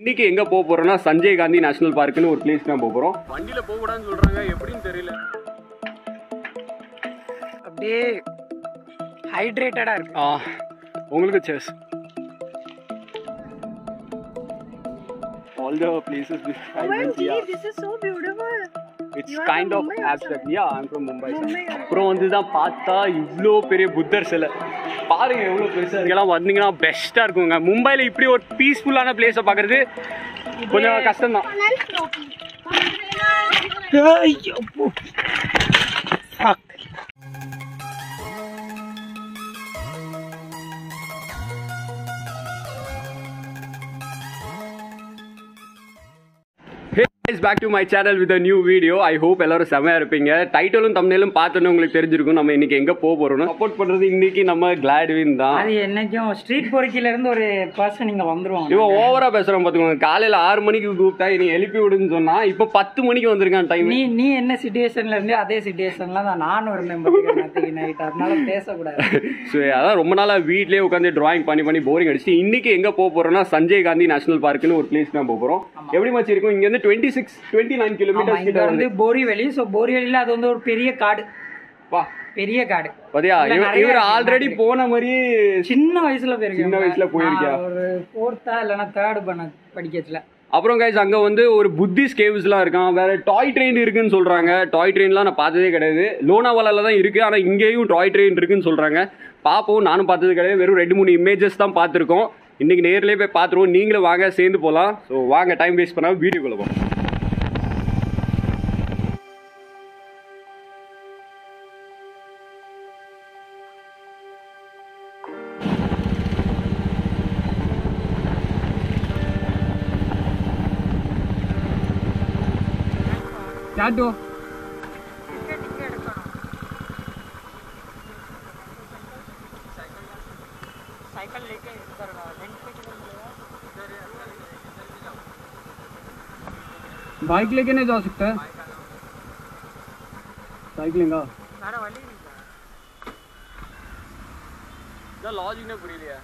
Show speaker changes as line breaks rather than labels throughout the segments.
இன்னைக்கு எங்க போக போறோம்னா சஞ்சய் காந்தி நேஷனல் பார்க்னு ஒரு பிளேஸ் தான் போக போறோம். வண்டியில போக கூடாதுன்னு சொல்றாங்க எப்படின்னு தெரியல.
அப்படியே ஹைட்ரேட்டடா இருக்கு.
ஆ உங்களுக்கு செஸ் all the places this
this is so beautiful. It's
kind
of
abstract yeah I'm from Mumbai
Mumbai.
அப்புறம் வந்து தான் பார்த்தா இவ்வளோ பெரிய புத்தர் சிலை. பாருங்க எவ்வளோ பெருசாக இங்கெல்லாம் வந்தீங்கன்னா பெஸ்ட்டாக இருக்குங்க. மும்பையில் இப்படி ஒரு பீஸ்ஃபுல்லான பிளேஸை பார்க்குறது கொஞ்சம் கஷ்டம் தான் back to my channel with new video I hope எல்லாரும் செமையா இருப்பீங்க. டைட்டிலும் தமிழும் பார்த்தோன்னு உங்களுக்கு தெரிஞ்சிருக்கும். நம்ம இன்னைக்கு எங்க போக போறோம்னு. சப்போர்ட் பண்றது இன்னைக்கு நம்ம கிளாட்வின் தான்.
அது என்னைக்கும் ஸ்ட்ரீட் பொறுக்கில இருந்து ஒரு பர்சன் இங்க வந்துருவாங்க.
இவன் ஓவரா பேசுறான் பாத்துக்கோங்க. காலையில ஆறு மணிக்கு கூப்பிட்டா நீ எழுப்பி விடுன்னு சொன்னா இப்ப பத்து மணிக்கு வந்திருக்கான் டைம்
நீ நீ என்ன சுச்சுவேஷன்ல இருந்து அதே சுச்சுவேஷன்ல தான் நானும் இருந்தேன் நைட் அதனால பேசக்கூடாது.
ஸோ அதான் ரொம்ப நாளா வீட்லயே உட்காந்து டிராயிங் பண்ணி பண்ணி போரிங் அடிச்சு இன்னைக்கு எங்க போக போறோம்னா சஞ்சய் காந்தி நேஷனல் பார்க்னு ஒரு பிளேஸ் தான் போக போறோம். எப்படி மச்சி இருக்கும்? இங்க இருந்து டுவெண்ட்டி சிக்ஸ் டுவெண்ட்டி நைன்
இங்க
கிட்ட
வந்து போரிவெளி சோ போரிவெளியில அது வந்து ஒரு பெரிய காடு.
வா.
பெரிய காடு.
பாத்தியா இவர் ஆல்ரெடி. போன மாதிரியே
சின்ன வயசுல போயிருக்கேன்.
சின்ன வயசுல போயிருக்கியா?
ஒரு ஃபோர்த்தா இல்லைன்னா தேர்ட் பண்ண படிக்கச்சுல
அப்புறம் கைஸ் அங்க வந்து ஒரு புத்திஸ்ட் கேவ்ஸ்லாம் இருக்கான். வேற டாய் ட்ரெயின் இருக்குன்னு சொல்றாங்க. டாய் ட்ரெயின்லாம் நான் பார்த்ததே கிடையாது. லோனாவாலால தான் இருக்கு. ஆனா இங்கேயும் டாய் ட்ரெயின் இருக்குன்னு சொல்றாங்க. பாப்போம் நானும் பார்த்தது கிடையாது. வெறும் ரெண்டு மூணு இமேஜஸ் தான் பார்த்துருக்கோம். இன்னைக்கு நேர்லயே போய் பார்த்துருவோம். நீங்களும் வாங்க சேர்ந்து போகலாம் ஸோ வாங்க டைம் வேஸ்ட் பண்ணாம வீடியோக்குள்ள போவோம் டாட்டோ बाइक लेके नहीं जा सकता साइकिलिंगा லாஜிக்னே புரியலையா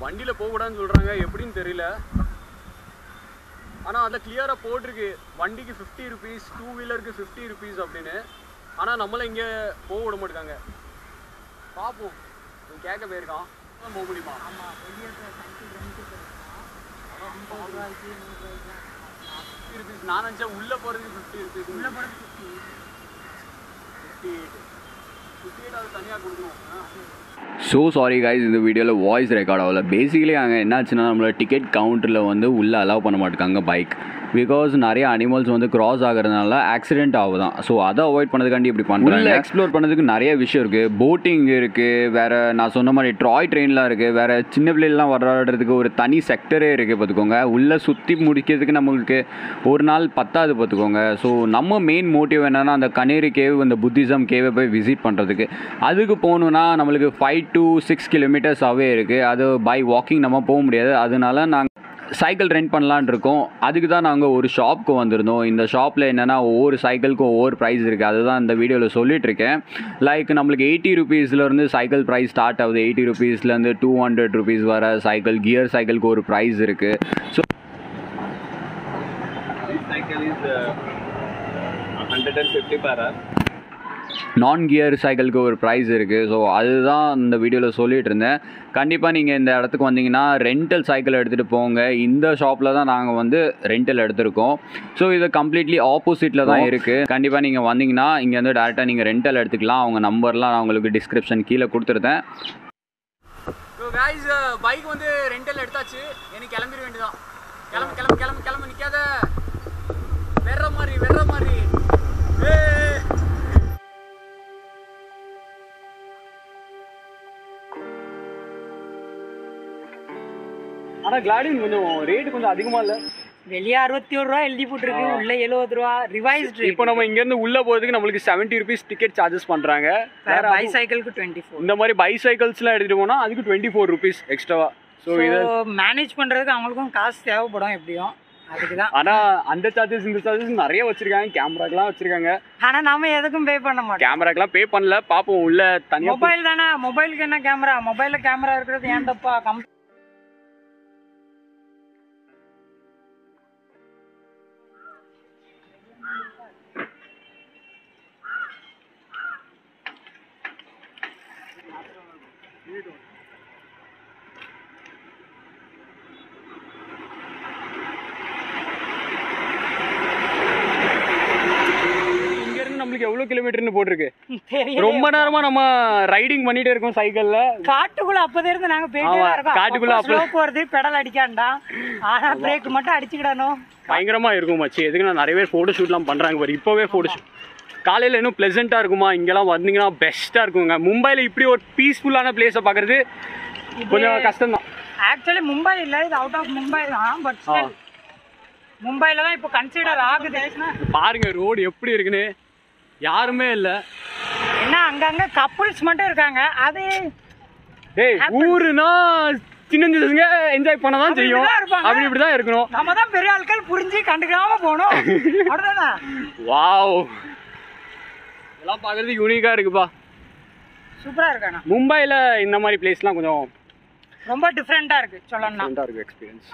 வண்டியில போக கூடாதுன்னு சொல்றாங்க எப்படின்னு தெரியல ஆனா அதில் கிளியரா போட்டிருக்கு. வண்டிக்கு ஃபிஃப்டி ருபீஸ் டூ வீலருக்கு ஃபிஃப்டி ருபீஸ் அப்படின்னு. ஆனா நம்மள இங்க போக விட மாட்டாங்க பார்ப்போம் கேட்க போயிருக்கான். போக முடியுமா? ஃபிஃப்டி ருபீஸ் நான் நினச்சேன் உள்ள போறதுக்கு ஃபிஃப்டி ருபீஸ் உள்ள போறது ஃபிஃப்டி எயிட் ஃபிஃப்டி எயிட் அது தனியாக கொடுக்கணும். ஸோ சாரி காய்ஸ் இந்த வீடியோவில் வாய்ஸ் ரெக்கார்ட் ஆகல. பேசிக்கலி அங்கே என்னாச்சுன்னா நம்மளோட டிக்கெட் கவுண்டரில் வந்து உள்ளே அலோவ் பண்ண மாட்டாங்க பைக் பிகாஸ் நிறைய அனிமல்ஸ் வந்து கிராஸ் ஆகிறதுனால ஆக்சிடென்ட் ஆகுதான். ஸோ அதை அவாய்ட் பண்ணதுக்காண்டி இப்படி பண்ணுறாங்க எக்ஸ்ப்ளோர் பண்ணதுக்கு நிறைய விஷயம் இருக்குது போட்டிங் இருக்குது வேறு நான் சொன்ன மாதிரி ட்ராய் ட்ரெயின்லாம் இருக்குது வேறு சின்ன பிள்ளைலாம் வராடுறதுக்கு ஒரு தனி செக்டரே இருக்குது பார்த்துக்கோங்க. உள்ளே சுற்றி முடிக்கிறதுக்கு நம்மளுக்கு ஒரு நாள் பத்தாது பார்த்துக்கோங்க. ஸோ நம்ம மெயின் மோட்டிவ் என்னென்னா அந்த கனேரி கேவ் அந்த புத்திசம் கேவை போய் விசிட் பண்ணுறதுக்கு அதுக்கு போகணுன்னா நம்மளுக்கு five to six kilometres away இருக்குது அது பை வாக்கிங் நம்ம போக முடியாது. அதனால நாங்கள் சைக்கிள் ரெண்ட் பண்ணலான் இருக்கோம். அதுக்கு தான் நாங்கள் ஒரு ஷாப்க்கு வந்திருந்தோம். இந்த ஷாப்பில் என்னென்னா ஒவ்வொரு சைக்கிளுக்கும் ஒவ்வொரு ப்ரைஸ் இருக்குது அதுதான் இந்த வீடியோவில் சொல்லிட்டு இருக்கேன். லைக் நம்மளுக்கு எயிட்டி ருபீஸ்லேருந்து சைக்கிள் ப்ரைஸ் ஸ்டார்ட் ஆகுது. எயிட்டி ருபீஸ்லேருந்து டூ ஹண்ட்ரட் ருபீஸ் வர சைக்கிள் கியர் சைக்கிளுக்கு ஒரு ப்ரைஸ் இருக்குது so
cycle is uh, 150 per hour.
நான் கியர் சைக்கிளுக்கு ஒரு ப்ரைஸ் இருக்குது ஸோ அதுதான் இந்த வீடியோவில் சொல்லிட்டு இருந்தேன். கண்டிப்பாக நீங்கள் இந்த இடத்துக்கு வந்தீங்கன்னா ரெண்டல் சைக்கிள் எடுத்துகிட்டு போங்க. இந்த ஷாப்பில் தான் நாங்கள் வந்து ரெண்டல் எடுத்திருக்கோம். ஸோ இது கம்ப்ளீட்லி ஆப்போசிட்டில் தான் இருக்குது கண்டிப்பாக நீங்கள் வந்தீங்கன்னா இங்கே வந்து டேரெக்டாக நீங்கள் ரெண்டல் எடுத்துக்கலாம். அவங்க நம்பர்லாம் நான் உங்களுக்கு டிஸ்கிரிப்ஷன் கீழே கொடுத்துருந்தேன்.
பைக் வந்து ரெண்டல் எடுத்தாச்சு. எனக்கு கிளம்பிட வேண்டியதான் கிளம்பு கிளம்பு கிளம்பு கிளம்பு. நிற்காத
ஆனால் கிளாடின் கொஞ்சம் ரேட்டு கொஞ்சம் அதிகமாக இல்லை.
வெளியே அறுபத்தி ஒரு ரூபா எழுதி போட்டிருக்கு உள்ள எழுபது ரூபா ரிவைஸ்டு
இப்போ நம்ம இங்கேருந்து உள்ளே போகிறதுக்கு நம்மளுக்கு செவன்ட்டி ருபீஸ் டிக்கெட் சார்ஜஸ் பண்ணுறாங்க
பை சைக்கிளுக்கு டுவெண்ட்டி ஃபோர்
இந்த மாதிரி பைசைக்கிள்ஸ்லாம் எடுத்துகிட்டு போனால் அதுக்கு டுவெண்ட்டி ஃபோர் ருபீஸ் எக்ஸ்ட்ராவா ஸோ இது
மேனேஜ் பண்ணுறதுக்கு அவங்களுக்கும் காசு தேவைப்படும் எப்படியும். தான்
ஆனா அந்த சார்ஜஸ் இந்த சார்ஜஸ் நிறைய வச்சிருக்காங்க. கேமராக்கெல்லாம் வச்சிருக்காங்க.
ஆனா நாம எதுக்கும் பே பண்ண மாட்டோம்.
கேமராக்கெல்லாம் பே பண்ணல. பாப்போம் உள்ள தனியா
மொபைல் தானே? மொபைலுக்கு என்ன கேமரா மொபைல்ல கேமரா இருக்கிறது ஏன் தப்பா?
கிலோமீட்டர்னு போட்டிருக்கு. ரொம்ப நேரமா நம்ம ரைடிங் பண்ணிட்டே இருக்கோம் சைக்கிள்ல
காட்டுக்குள்ள அப்பதே இருந்து நாங்க போயிட்டே தான் இருக்கோம்.
காட்டுக்குள்ள
ஸ்லோ போறது பெடல் அடிக்காண்டா. ஆனா பிரேக் மட்டும் அடிச்சுக்கிடணும்.
பயங்கரமா இருக்கும் மச்சி. எதுக்கு நான் நிறைய பேர் ஃபோட்டோ ஷூட்லாம் பண்றாங்க பாரு. இப்போவே ஃபோட்டோ ஷூட் காலையில் இன்னும் ப்ளசண்ட்டாக இருக்குமா? இங்கெல்லாம் வந்தீங்கன்னா பெஸ்ட்டாக இருக்குங்க. மும்பையில் இப்படி ஒரு பீஸ்ஃபுல்லான பிளேஸை பார்க்குறது கொஞ்சம் கஷ்டம்தான்.
ஆக்சுவலி மும்பை இல்ல. இது அவுட் ஆஃப் மும்பை தான் பட்
ஆ.
மும்பைல தான் இப்போ கன்சிடர் ஆகுது.
பாருங்க ரோடு எப்படி இருக்குன்னு. யாருமே இல்லை.
என்ன அங்கங்க கப்புள்ஸ் மட்டும் இருக்காங்க. அது
டேய் ஊருனா சின்ன சின்னதுங்க என்ஜாய் பண்ண தான் செய்யும். அப்படி இப்படி தான் இருக்கணும்.
நம்ம தான் பெரிய ஆட்கள் புரிஞ்சு கண்டுக்காம போகணும்.
வாவ். இதெல்லாம் பார்க்கறதுக்கு யூனிக்காக இருக்குப்பா.
சூப்பரா இருக்காண்ணா
மும்பையில் இந்த மாதிரி பிளேஸ்லாம் கொஞ்சம்
ரொம்ப டிஃப்ரெண்டா இருக்கு சொல்லணும்னா.
டிஃப்ரெண்ட்டாக இருக்கும் எக்ஸ்பீரியன்ஸ்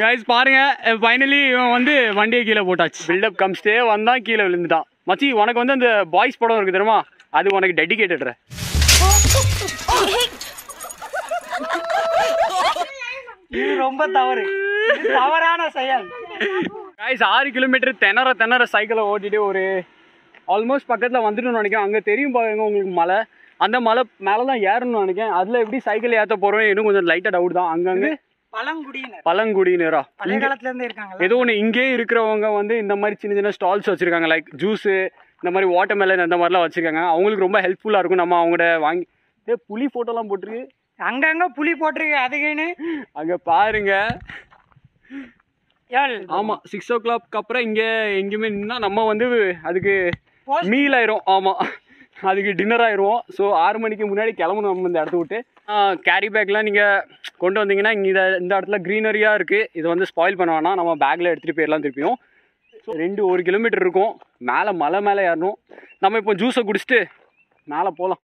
கைஸ் பாருங்க. ஃபைனலி இவன் வந்து வண்டியை கீழே போட்டாச்சு. பில்டப் கம்ஸ்டே வந்தான் கீழே விழுந்துட்டான். மச்சி உனக்கு வந்து அந்த பாய்ஸ் படம் இருக்கு தெரியுமா? அது உனக்கு டெடிகேட்டட்ற
இது ரொம்ப தவறு. தவறான செயல்.
கைஸ் ஆறு கிலோமீட்டர் திணற திணற சைக்கிளை ஓட்டிட்டு ஒரு ஆல்மோஸ்ட் பக்கத்தில் வந்துட்டோம்னு நினைக்கிறேன். அங்கே தெரியும் பாருங்க உங்களுக்கு மலை. அந்த மலை மேலே தான் ஏறணும்னு நினைக்கிறேன். அதில் எப்படி சைக்கிள் ஏற்ற போகிறோம் இன்னும் கொஞ்சம் லைட்டாக டவுட் தான். அங்கங்கே
பழங்குடியினர்.
பழங்குடியினரா?
பழைய காலத்துல இருந்து இருக்காங்கல்ல
ஏதோ ஒன்று இங்கேயே இருக்கிறவங்க வந்து இந்த மாதிரி சின்ன சின்ன ஸ்டால்ஸ் வச்சுருக்காங்க. லைக் ஜூஸு இந்த மாதிரி வாட்டர் மெலன் அந்த மாதிரிலாம் வச்சுருக்காங்க. அவங்களுக்கு ரொம்ப ஹெல்ப்ஃபுல்லாக இருக்கும். நம்ம அவங்களோட வாங்கி ஏ புலி ஃபோட்டோலாம் போட்டிருக்கு.
அங்கங்க புலி போட்டிருக்கு. அதுக்குன்னு
அங்கே பாருங்க. ஆமாம் சிக்ஸ் ஓ கிளாக் அப்புறம் இங்கே எங்கேயுமே நின்னா நம்ம வந்து அதுக்கு மீல் ஆயிரும். ஆமாம் அதுக்கு டின்னர் ஆயிடுவோம் ஸோ ஆறு மணிக்கு முன்னாடி கிளம்பணும் நம்ம இந்த இடத்த விட்டு. கேரி பேக்லாம் நீங்கள் கொண்டு வந்தீங்கன்னா இங்கே இந்த இந்த இடத்துல க்ரீனரியாக இருக்குது இதை வந்து ஸ்பாயில் பண்ண வேணாம். நம்ம பேக்கில் எடுத்துகிட்டு போயிடலாம் திருப்பியும். ஸோ ரெண்டு ஒரு கிலோமீட்டர் இருக்கும். மேலே மலை மேலே ஏறணும். நம்ம இப்போ ஜூஸை குடிச்சிட்டு மேலே போகலாம்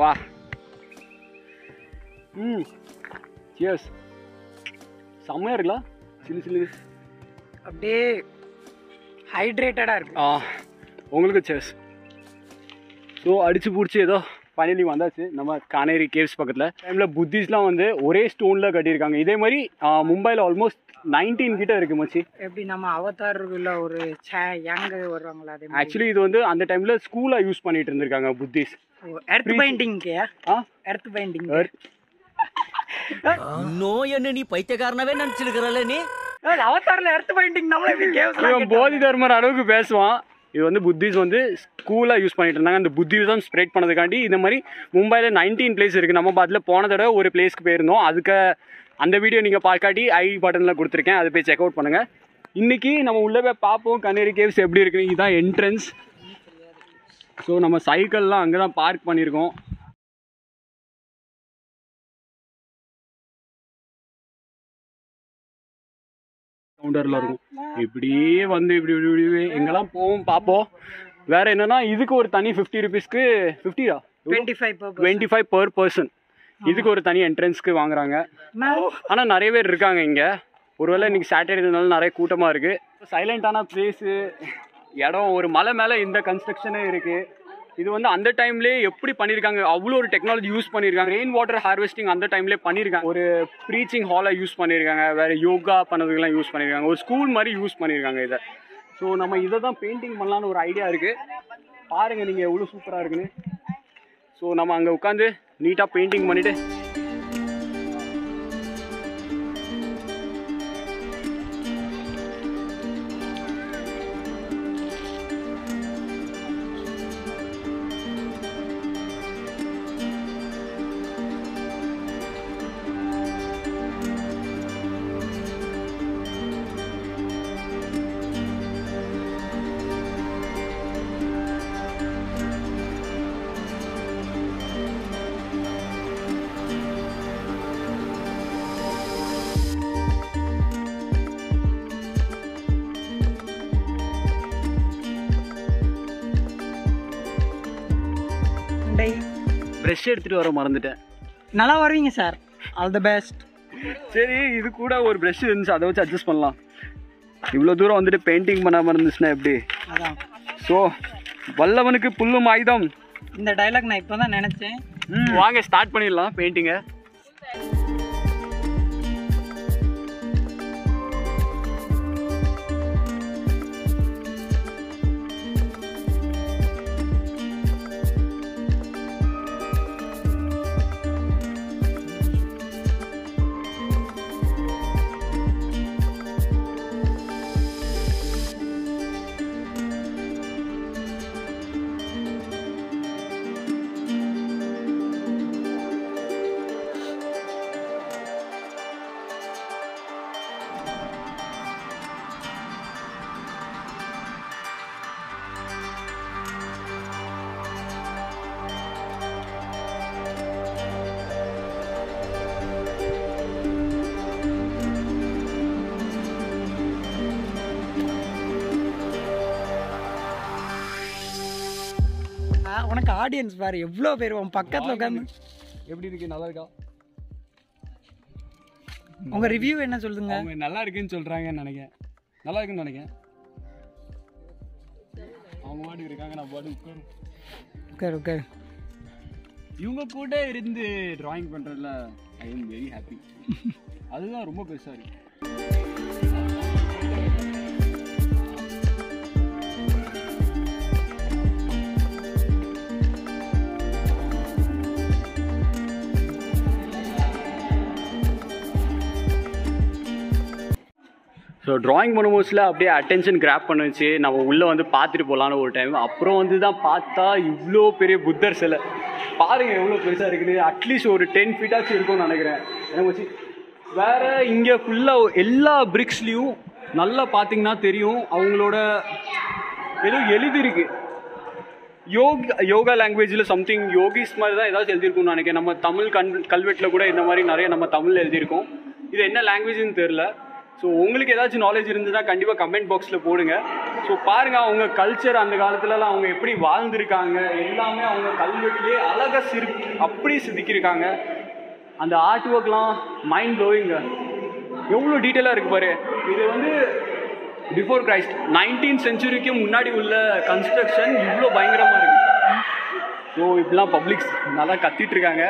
வா ம் சியர்ஸ் செம்மையாக இருக்குல்ல சில்லு சில்லு
அப்படியே ஹைட்ரேட்டடா இருக்கு.
ஆ உங்களுக்கு சேஸ் ஸோ அடிச்சு பிடிச்சி ஏதோ ஃபைனலி வந்தாச்சு. நம்ம கானேரி கேவ்ஸ் பக்கத்தில். டைமில் புத்திஸ்லாம் வந்து ஒரே ஸ்டோனில் கட்டியிருக்காங்க. இதே மாதிரி மும்பையில் ஆல்மோஸ்ட் நைன்டீன் கிட்ட இருக்கு மச்சி.
எப்படி நம்ம அவதாருக்குள்ள ஒரு யங் வருவாங்களா
ஆக்சுவலி இது வந்து அந்த டைமில் ஸ்கூலாக யூஸ் பண்ணிட்டு இருந்திருக்காங்க புத்திஸ்.
பைண்டிங்க்கு
ஆ?
எர்த் பைண்டிங்
இன்னும் என்ன நீ பைத்தியக்காரனாவே நினைச்சிருக்கிறல்ல நீ?
அவதாரில் எர்த் பைண்டிங் நம்மள இப்படி
போதி தர்மர் அளவுக்கு பேசுவான். இது வந்து புத்திஸ் வந்து ஸ்கூலாக யூஸ் பண்ணிட்டு இருந்தாங்க. அந்த புத்திசம் ஸ்ப்ரெட் பண்ணதுக்காண்டி இந்த மாதிரி மும்பையில் நைன்டீன் பிளேஸ் இருக்குது நம்ம அதில் போன தடவை ஒரு பிளேஸ்க்கு போயிருந்தோம். அதுக்கு அந்த வீடியோ நீங்கள் பார்க்காட்டி ஐ பட்டனில் கொடுத்துருக்கேன். அதை போய் செக் அவுட் பண்ணுங்கள் இன்றைக்கி நம்ம உள்ளே போய் பார்ப்போம். கண்ணேரி கேவ்ஸ் எப்படி இருக்குன்னு. இதுதான் என்ட்ரன்ஸ் ஸோ நம்ம சைக்கிள்லாம் அங்கே தான் பார்க் பண்ணியிருக்கோம் கவுண்டரில் இருக்கும். இப்படியே வந்து இப்படி இப்படி இப்படி எங்கெல்லாம் போவோம் பார்ப்போம். வேற என்னன்னா இதுக்கு ஒரு தனி ஃபிஃப்டி ருபீஸ்க்கு ஃபிஃப்டியா
twenty five
twenty five per person இதுக்கு ஒரு தனி என்ட்ரன்ஸ்க்கு வாங்குறாங்க. ஆனால் நிறைய பேர் இருக்காங்க இங்கே. ஒருவேளை இன்னைக்கு சாட்டர்டேனால நிறைய கூட்டமாக இருக்குது சைலண்டான பிளேஸு இடம் ஒரு மலை மேலே இந்த கன்ஸ்ட்ரக்ஷனே இருக்குது இது வந்து அந்த டைம்லேயே எப்படி பண்ணியிருக்காங்க அவ்வளோ ஒரு டெக்னாலஜி யூஸ் பண்ணியிருக்காங்க ரெயின் வாட்டர் ஹார்வெஸ்டிங் அந்த டைம்லேயே பண்ணியிருக்காங்க ஒரு ப்ரீச்சிங் ஹாலை யூஸ் பண்ணியிருக்காங்க வேறு யோகா பண்ணதுக்கெல்லாம் யூஸ் பண்ணியிருக்காங்க ஒரு ஸ்கூல் மாதிரி யூஸ் பண்ணியிருக்காங்க இதை. ஸோ நம்ம இதை தான் பெயிண்டிங் பண்ணலான்னு ஒரு ஐடியா இருக்குது பாருங்கள் நீங்கள் எவ்வளோ சூப்பராக இருக்குன்னு. ஸோ நம்ம அங்கே உட்காந்து நீட்டாக பெயிண்டிங் பண்ணிவிட்டு ப்ரெஷ் எடுத்துகிட்டு வர மறந்துட்டேன்.
நல்லா வருவீங்க சார் ஆல் தி பெஸ்ட்
சரி இது கூட ஒரு ப்ரெஷ் இருந்துச்சு அதை வச்சு அட்ஜஸ்ட் பண்ணலாம். இவ்வளோ தூரம் வந்துட்டு பெயிண்டிங் பண்ணாமல் இருந்துச்சுன்னா எப்படி?
அதான்.
ஸோ வல்லவனுக்கு புல்லும் ஆயுதம்.
இந்த டைலாக் நான் இப்போ தான் நினச்சேன்
வாங்க ஸ்டார்ட் பண்ணிடலாம் பெயிண்டிங்கை
உனக்கு ஆடியன்ஸ் பாரு எவ்வளோ பேர் உன் பக்கத்தில் உட்காந்து
எப்படி இருக்கு? நல்லா இருக்கா?
உங்கள் ரிவ்யூ என்ன சொல்லுங்க
நல்லா இருக்குன்னு சொல்கிறாங்கன்னு நினைக்கிறேன். நல்லா இருக்குன்னு நினைக்கிறேன். அவங்க பாட்டு இருக்காங்க நான் பாட்டு உட்காரும்
உட்கார் உட்கார்.
இவங்க கூட இருந்து டிராயிங் பண்ணுறதுல ஐ எம் வெரி ஹாப்பி அதுதான் ரொம்ப பெருசாக இருக்கு. ஸோ ட்ராயிங் பண்ணும்போதுல அப்படியே அட்டென்ஷன் கிராப் பண்ணுச்சு. நம்ம உள்ளே வந்து பார்த்துட்டு போகலான்னு ஒரு டைம் அப்புறம் வந்து தான் பார்த்தா இவ்வளோ பெரிய புத்தர் சிலை. பாருங்க எவ்வளோ பெருசாக இருக்குது அட்லீஸ்ட் ஒரு டென் ஃபீட்டாச்சும் இருக்கும்னு நினைக்கிறேன். எனக்கு வச்சு வேற இங்கே ஃபுல்லாக எல்லா பிரிக்ஸ்லேயும் நல்லா பார்த்தீங்கன்னா தெரியும். அவங்களோட ஏதோ எழுதிருக்கு யோக் யோகா லாங்குவேஜில் சம்திங் யோகிஸ் மாதிரி தான் ஏதாச்சும் எழுதியிருக்கும்னு நினைக்கிறேன். நம்ம தமிழ் கண் கல்வெட்டில் கூட இந்த மாதிரி நிறைய நம்ம தமிழ் எழுதியிருக்கோம். இது என்ன லாங்குவேஜ்னு தெரில ஸோ உங்களுக்கு ஏதாச்சும் நாலேஜ் இருந்ததுன்னா கண்டிப்பாக கமெண்ட் பாக்ஸில் போடுங்க. ஸோ பாருங்கள் அவங்க கல்ச்சர் அந்த காலத்துலலாம் அவங்க எப்படி வாழ்ந்திருக்காங்க எல்லாமே அவங்க கல்வெட்டிலே அழகாக சிறு அப்படி செதுக்கியிருக்காங்க அந்த ஆர்ட் ஒர்க்லாம் மைண்ட் ப்ளோவிங்க எவ்வளோ டீட்டெயிலாக இருக்குது பாரு. இது வந்து பிஃபோர் கிரைஸ்ட் நைன்டீன் செஞ்சுரிக்கு முன்னாடி உள்ள கன்ஸ்ட்ரக்ஷன் இவ்வளோ பயங்கரமாக இருக்கு. ஸோ இப்படிலாம் பப்ளிக்ஸ் நல்லா கத்திட்டு இருக்காங்க.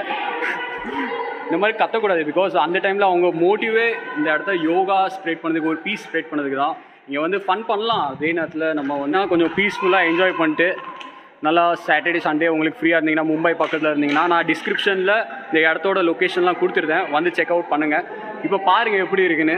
இந்த மாதிரி கத்தக்கூடாது பிகாஸ் அந்த டைமில் அவங்க மோட்டிவே இந்த இடத்த யோகா ஸ்ப்ரெட் பண்ணதுக்கு ஒரு பீஸ் ஸ்ப்ரெட் பண்ணதுக்கு தான். இங்கே வந்து ஃபன் பண்ணலாம். அதே நேரத்தில் நம்ம வந்து கொஞ்சம் பீஸ்ஃபுல்லாக என்ஜாய் பண்ணிட்டு நல்லா சாட்டர்டே சண்டே உங்களுக்கு ஃப்ரீயாக இருந்தீங்கன்னா மும்பை பக்கத்தில் இருந்தீங்கன்னா நான் டிஸ்கிரிப்ஷனில் இந்த இடத்தோட லொக்கேஷன்லாம் கொடுத்துருந்தேன். வந்து செக் அவுட் பண்ணுங்கள் இப்போ பாருங்கள் எப்படி இருக்குன்னு.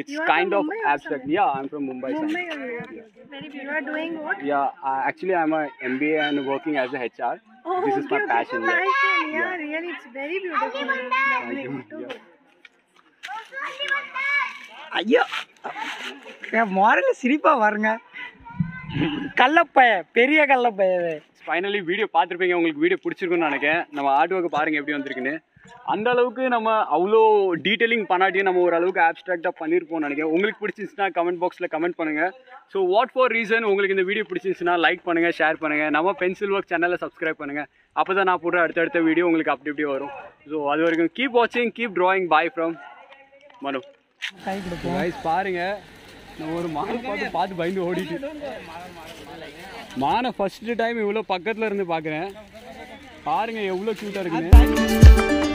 It's
You are
kind
from
of
Mumbai
abstract. Yeah, I'm from Mumbai.
Mumbai area. Very beautiful. You are doing what?
Yeah, uh, actually I'm a MBA and working as a HR.
Oh,
this is my
okay, okay.
passion. Yeah.
Passion. Yeah,
Yeah.
really, it's very beautiful. Lovely.
you. Yeah.
ஐயோ முறையில் சிரிப்பாக வருங்க கள்ளப்பைய பெரிய கள்ளப்பையவே
finally video பார்த்துருப்பீங்க உங்களுக்கு video பிடிச்சிருக்குன்னு நினைக்கிறேன் நம்ம ஆர்ட் ஒர்க் பாருங்க எப்படி வந்திருக்குன்னு அந்த அளவுக்கு நம்ம அவ்வளோ டீட்டெயிலிங் பண்ணாட்டியும் நம்ம ஓரளவுக்கு ஆப்ஸ்ட்ராக்டாக பண்ணியிருப்போம் நினைக்கிறேன். உங்களுக்கு பிடிச்சிருந்துச்சுன்னா கமெண்ட் பாக்ஸில் கமெண்ட் பண்ணுங்கள் ஸோ வாட் ஃபார் ரீசன் உங்களுக்கு இந்த வீடியோ பிடிச்சிருந்துச்சுன்னா லைக் பண்ணுங்கள் ஷேர் பண்ணுங்கள் நம்ம பென்சில் ஒர்க் சேனலை சப்ஸ்கிரைப் பண்ணுங்கள் அப்போ தான் நான் போடுற அடுத்தடுத்த வீடியோ உங்களுக்கு அப்படி இப்படி வரும். ஸோ அது வரைக்கும் கீப் வாட்சிங் கீப் ட்ராயிங் பாய் ஃப்ரம் மனு பாருங்கள் நான் ஒரு மானை பார்த்து பார்த்து பயந்து ஓடிட்டு. மானை ஃபஸ்ட்டு டைம் இவ்வளோ பக்கத்தில் இருந்து பார்க்குறேன். பாருங்கள் எவ்வளோ க்யூட்டாக இருக்குன்னு.